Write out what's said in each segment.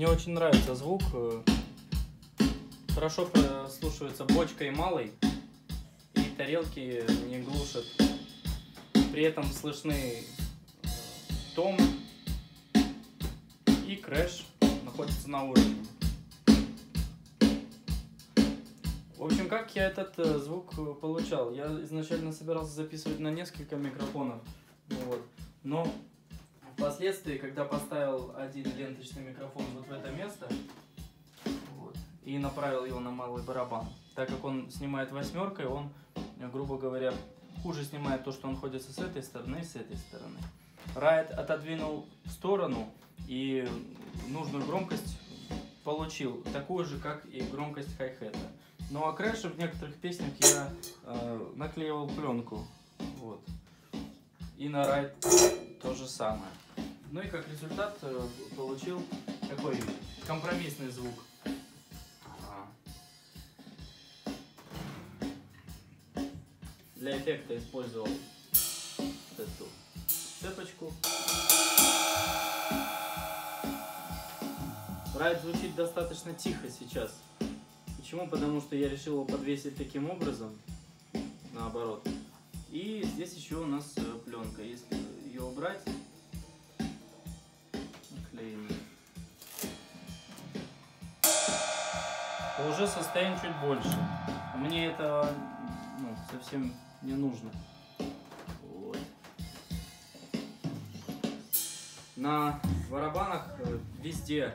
Мне очень нравится звук. Хорошо прослушивается бочкой малой. И тарелки не глушат. При этом слышны э, том и крэш находится на уровне. В общем, как я этот э, звук э, получал? Я изначально собирался записывать на несколько микрофонов, вот. но впоследствии, когда поставил один ленточный микрофон вот в это место вот, и направил его на малый барабан, так как он снимает восьмеркой, он, грубо говоря, хуже снимает то, что он находится с этой стороны и с этой стороны. Райт отодвинул в сторону и нужную громкость получил, такую же, как и громкость хай-хета. Ну а крэши в некоторых песнях я э, наклеивал пленку. Вот. И на райт то же самое. Ну и как результат э, получил такой компромиссный звук. Для эффекта использовал вот эту цепочку. Райд звучит достаточно тихо сейчас. Почему? Потому что я решил его подвесить таким образом, наоборот. И здесь еще у нас э, пленка. Если ее убрать, то уже состояние чуть больше. Мне это ну, совсем не нужно. Вот. На барабанах э, везде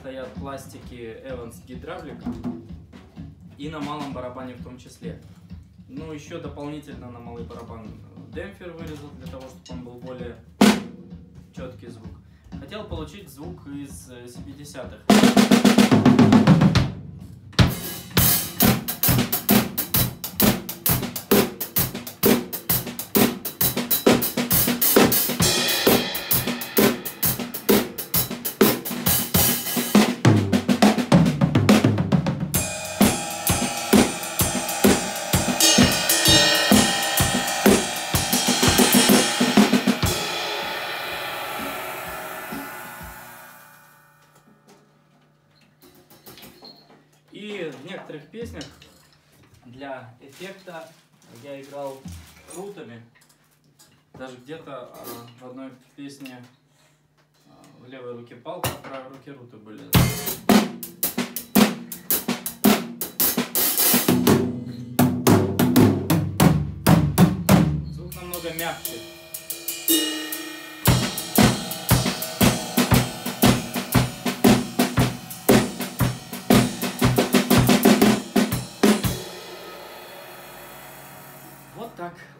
стоят пластики Evans гидравлик и на малом барабане в том числе. Ну, еще дополнительно на малый барабан э, демпфер вырезал для того, чтобы он был более четкий звук. Хотел получить звук из э, 70-х. Некоторых песнях для эффекта я играл рутами. Даже где-то а, в одной песне а, в левой руке палка, в правой руке руты были. Звук намного мягче. Вот так.